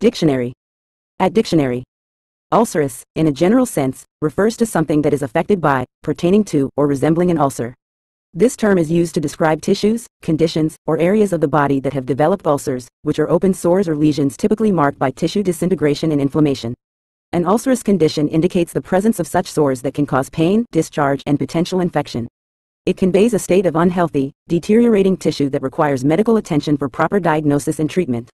Dictionary. At dictionary. Ulcerous, in a general sense, refers to something that is affected by, pertaining to, or resembling an ulcer. This term is used to describe tissues, conditions, or areas of the body that have developed ulcers, which are open sores or lesions typically marked by tissue disintegration and inflammation. An ulcerous condition indicates the presence of such sores that can cause pain, discharge, and potential infection. It conveys a state of unhealthy, deteriorating tissue that requires medical attention for proper diagnosis and treatment.